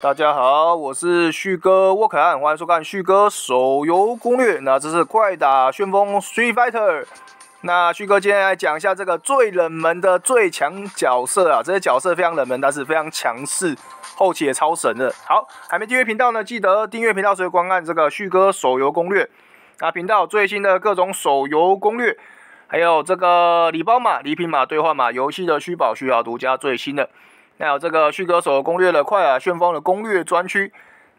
大家好，我是旭哥沃可安，欢迎收看旭哥手游攻略。那这是快打旋风 Street Fighter。那旭哥今天来讲一下这个最冷门的最强角色啊，这些角色非常冷门，但是非常强势，后期也超神的。好，还没订阅频道呢，记得订阅频道，随观看这个旭哥手游攻略。那频道最新的各种手游攻略，还有这个礼包码、礼品码、兑换码、游戏的虚宝需要独家最新的。那有这个旭哥手攻略的快啊旋风的攻略专区，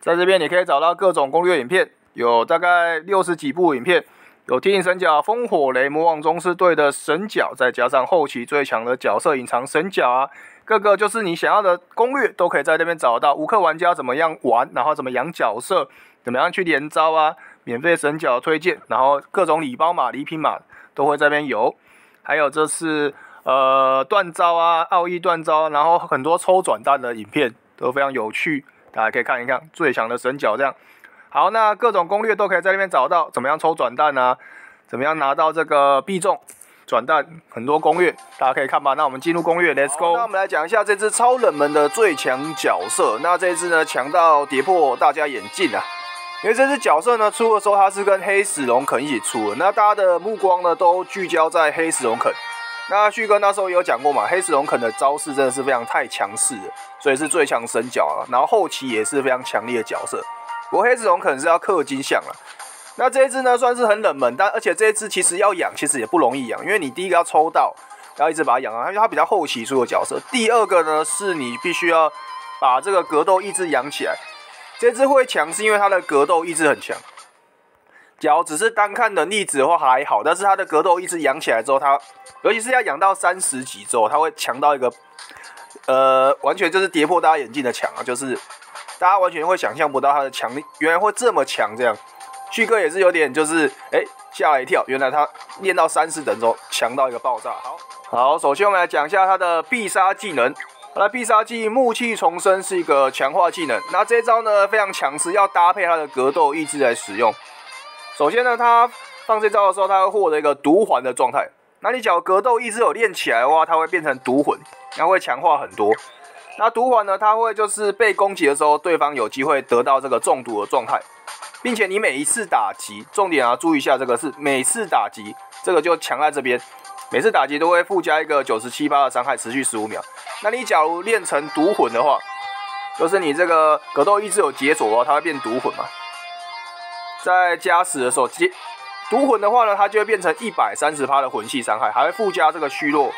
在这边你可以找到各种攻略影片，有大概六十几部影片，有天影神角、烽火雷、魔王宗师队的神角，再加上后期最强的角色隐藏神角啊，各个就是你想要的攻略都可以在这边找到。无氪玩家怎么样玩，然后怎么养角色，怎么样去连招啊，免费神角推荐，然后各种礼包码、礼品码都会这边有，还有这是。呃，断招啊，奥义断招，然后很多抽转蛋的影片都非常有趣，大家可以看一看最强的神角这样。好，那各种攻略都可以在那边找到，怎么样抽转蛋啊？怎么样拿到这个必中转蛋？很多攻略大家可以看吧。那我们进入攻略，Let's go。那我们来讲一下这只超冷门的最强角色。那这只呢，强到跌破大家眼镜啊！因为这只角色呢出的时候，它是跟黑死龙肯一起出的，那大家的目光呢都聚焦在黑死龙肯。那旭哥那时候也有讲过嘛，黑石龙肯的招式真的是非常太强势了，所以是最强神角了。然后后期也是非常强烈的角色。不过黑石龙肯是要氪金像了。那这一只呢算是很冷门，但而且这一只其实要养其实也不容易养，因为你第一个要抽到，然后一直把它养啊，因为它比较后期出的角色。第二个呢是你必须要把这个格斗意志养起来。这只会强是因为它的格斗意志很强。脚只是单看能力值的话还好，但是他的格斗意志养起来之后，他尤其是要养到三十级之后，他会强到一个，呃，完全就是跌破大家眼镜的强啊！就是大家完全会想象不到他的强力，原来会这么强这样。旭哥也是有点就是哎吓了一跳，原来他练到三十等之后强到一个爆炸。好，好，首先我们来讲一下他的必杀技能。那必杀技木气重生是一个强化技能，那这招呢非常强势，要搭配他的格斗意志来使用。首先呢，他放这招的时候，他会获得一个毒环的状态。那你只要格斗意志有练起来的话，它会变成毒魂，然后会强化很多。那毒环呢，它会就是被攻击的时候，对方有机会得到这个中毒的状态，并且你每一次打击，重点啊，注意一下这个是每次打击，这个就强在这边，每次打击都会附加一个九十七八的伤害，持续十五秒。那你假如练成毒魂的话，就是你这个格斗意志有解锁的话，它会变毒魂嘛？在加时的时候，接毒魂的话呢，它就会变成一百三十趴的魂系伤害，还会附加这个虚弱。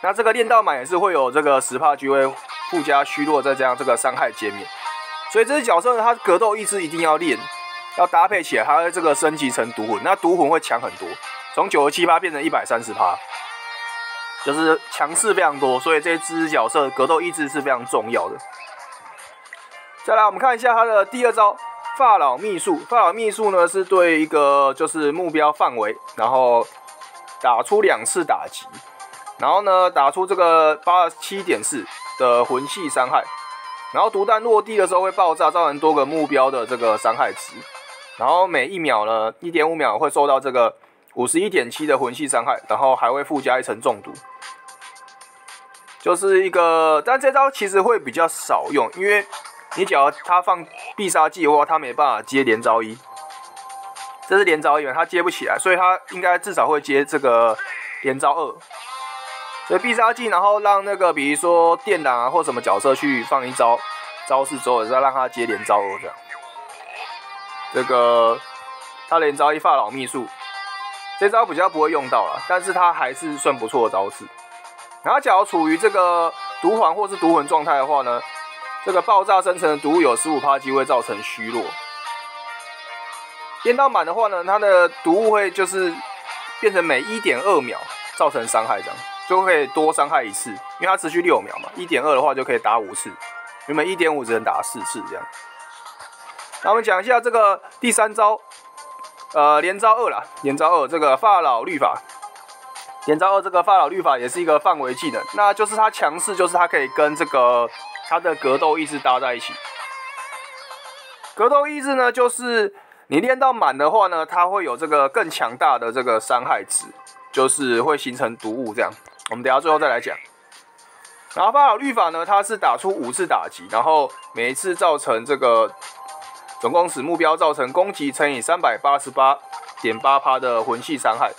那这个练到满也是会有这个十帕机会附加虚弱，再加上这个伤害减免。所以这只角色呢，它格斗意志一定要练，要搭配起来，它会这个升级成毒魂，那毒魂会强很多，从九十七趴变成一百三十趴，就是强势非常多。所以这只角色格斗意志是非常重要的。再来，我们看一下它的第二招。发老秘术，发老秘术呢是对一个就是目标范围，然后打出两次打击，然后呢打出这个八十七点四的魂系伤害，然后毒弹落地的时候会爆炸，造成多个目标的这个伤害值，然后每一秒呢一点五秒会受到这个五十一点七的魂系伤害，然后还会附加一层中毒，就是一个，但这招其实会比较少用，因为。你只要他放必杀技的话，他没办法接连招一，这是连招一，他接不起来，所以他应该至少会接这个连招二。所以必杀技，然后让那个比如说电挡啊或什么角色去放一招招式之后，再让他接连招二这样。这个他连招一发老秘术，这招比较不会用到了，但是他还是算不错的招式。然后假如处于这个毒环或是毒魂状态的话呢？这个爆炸生成的毒物有十五趴机会造成虚弱，练到满的话呢，它的毒物会就是变成每一点二秒造成伤害，这样就会多伤害一次，因为它持续六秒嘛，一点二的话就可以打五次，原本一点五只能打四次这样。那我们讲一下这个第三招，呃，连招二啦，连招二这个发老律法，连招二这个发老律法也是一个范围技能，那就是它强势，就是它可以跟这个。它的格斗意志搭在一起，格斗意志呢，就是你练到满的话呢，它会有这个更强大的这个伤害值，就是会形成毒物这样。我们等下最后再来讲。然后发老律法呢，它是打出五次打击，然后每一次造成这个总共使目标造成攻击乘以三百八十八点八趴的魂系伤害，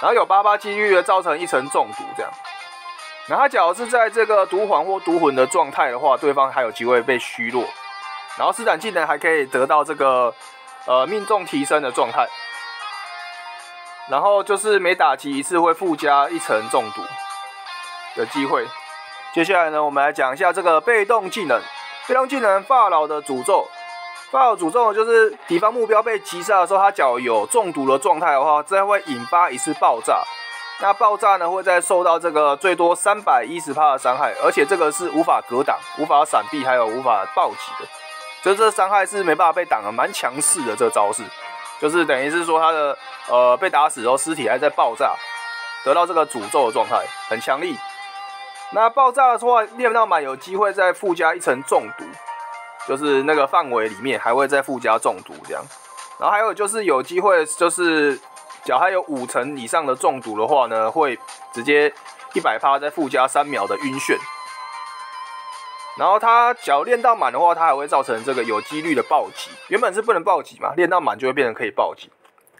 然后有八八几率的造成一层中毒这样。然后他假如是在这个毒环或毒魂的状态的话，对方还有机会被虚弱。然后施展技能还可以得到这个呃命中提升的状态。然后就是每打击一次会附加一层中毒的机会。接下来呢，我们来讲一下这个被动技能。被动技能发老的诅咒，发老诅咒就是敌方目标被击杀的时候，他脚有中毒的状态的话，这会引发一次爆炸。那爆炸呢，会再受到这个最多三百一十帕的伤害，而且这个是无法格挡、无法闪避，还有无法暴击的，就这伤害是没办法被挡的，蛮强势的这招式，就是等于是说他的呃被打死之后尸体还在爆炸，得到这个诅咒的状态，很强力。那爆炸的话，练到满有机会再附加一层中毒，就是那个范围里面还会再附加中毒这样。然后还有就是有机会就是。脚还有五成以上的中毒的话呢，会直接一百趴再附加三秒的晕眩。然后他脚练到满的话，他还会造成这个有几率的暴击。原本是不能暴击嘛，练到满就会变成可以暴击，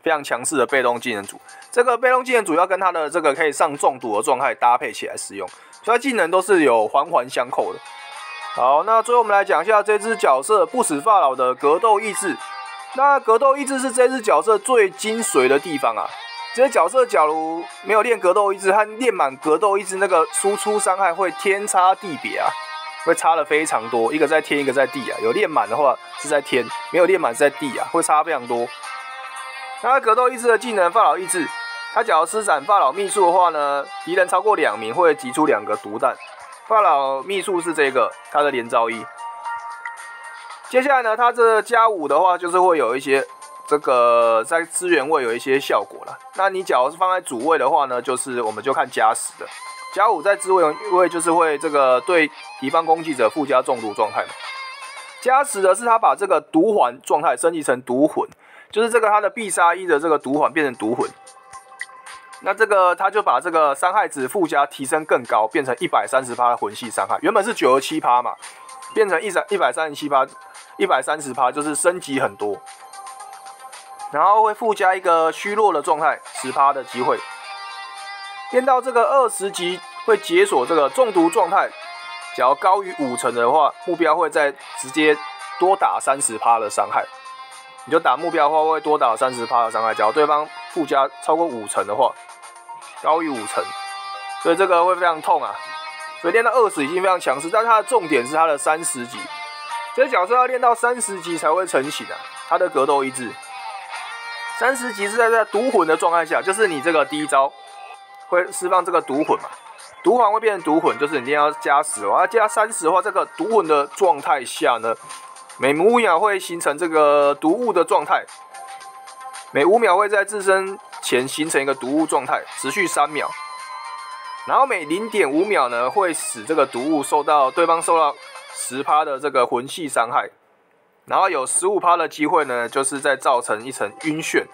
非常强势的被动技能组。这个被动技能组要跟他的这个可以上中毒的状态搭配起来使用，所以技能都是有环环相扣的。好，那最后我们来讲一下这只角色不死法老的格斗意志。那格斗意志是这只角色最精髓的地方啊！这些角色假如没有练格斗意志，和练满格斗意志，那个输出伤害会天差地别啊，会差的非常多。一个在天，一个在地啊。有练满的话是在天，没有练满是在地啊，会差非常多。那格斗意志的技能发老意志，他假如施展发老秘术的话呢，敌人超过两名会击出两个毒弹。发老秘术是这个，他的连招一。接下来呢，它这加五的话，就是会有一些这个在资源位有一些效果了。那你假如是放在主位的话呢，就是我们就看加十的。加五在资位位就是会这个对敌方攻击者附加中毒状态嘛。加十的是他把这个毒环状态升级成毒魂，就是这个他的必杀一的这个毒环变成毒魂。那这个他就把这个伤害值附加提升更高，变成一百三十趴的魂系伤害，原本是九十七趴嘛，变成一三一百三十七趴。一百三十趴就是升级很多，然后会附加一个虚弱的状态十趴的机会，练到这个二十级会解锁这个中毒状态，只要高于五成的话，目标会再直接多打三十趴的伤害。你就打目标的话会多打三十趴的伤害，只要对方附加超过五成的话，高于五成，所以这个会非常痛啊。所以练到二十已经非常强势，但是它的重点是它的三十级。这角色要练到三十级才会成型的，他的格斗意志。三十级是在在毒魂的状态下，就是你这个第一招会释放这个毒魂嘛，毒环会变成毒魂，就是你一定要加十哦，要加三十的话，这个毒魂的状态下呢，每五秒会形成这个毒物的状态，每五秒会在自身前形成一个毒物状态，持续三秒，然后每零点五秒呢，会使这个毒物受到对方受到。十趴的这个魂系伤害，然后有十五趴的机会呢，就是在造成一层晕眩，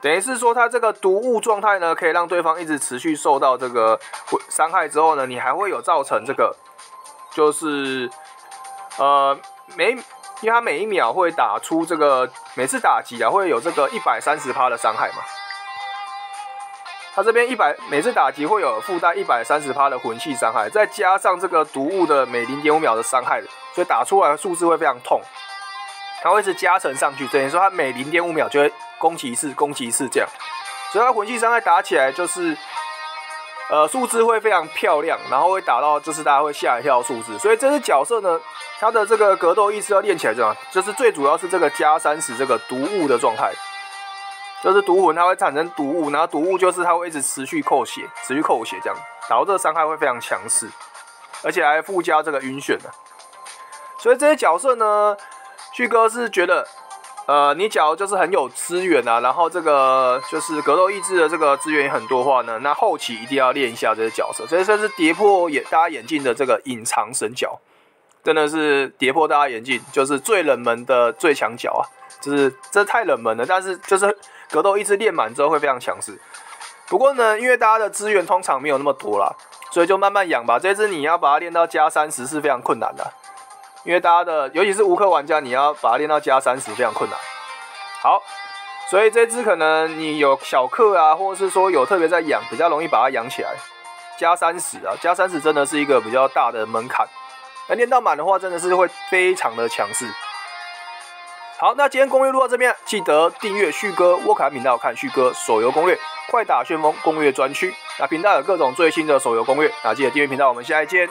等于是说它这个毒物状态呢，可以让对方一直持续受到这个伤害之后呢，你还会有造成这个，就是呃每因为它每一秒会打出这个每次打击啊会有这个一百三十趴的伤害嘛。他这边一百每次打击会有附带一百三十趴的魂系伤害，再加上这个毒物的每零点五秒的伤害，所以打出来的数字会非常痛。它会是加成上去，等于说它每零点五秒就会攻击一次，攻击一次这样。所以它魂系伤害打起来就是，呃，数字会非常漂亮，然后会打到就是大家会吓一跳数字。所以这只角色呢，它的这个格斗意识要练起来这样，就是最主要是这个加三十这个毒物的状态。就是毒魂，它会产生毒物，然后毒物就是它会一直持续扣血，持续扣血这样，然后这个伤害会非常强势，而且还附加这个晕眩的。所以这些角色呢，旭哥是觉得，呃，你假如就是很有资源啊，然后这个就是格斗意志的这个资源也很多话呢，那后期一定要练一下这些角色。所以算是跌破眼大家眼镜的这个隐藏神角，真的是跌破大家眼镜，就是最冷门的最强角啊，就是这太冷门了，但是就是。格斗一直练满之后会非常强势，不过呢，因为大家的资源通常没有那么多啦，所以就慢慢养吧。这只你要把它练到加三十是非常困难的，因为大家的尤其是无氪玩家，你要把它练到加三十非常困难。好，所以这只可能你有小氪啊，或者是说有特别在养，比较容易把它养起来。加三十啊，加三十真的是一个比较大的门槛。那练到满的话，真的是会非常的强势。好，那今天攻略录到这边，记得订阅旭哥沃卡频道，看旭哥手游攻略、快打旋风攻略专区。那频道有各种最新的手游攻略，那记得订阅频道。我们下一见。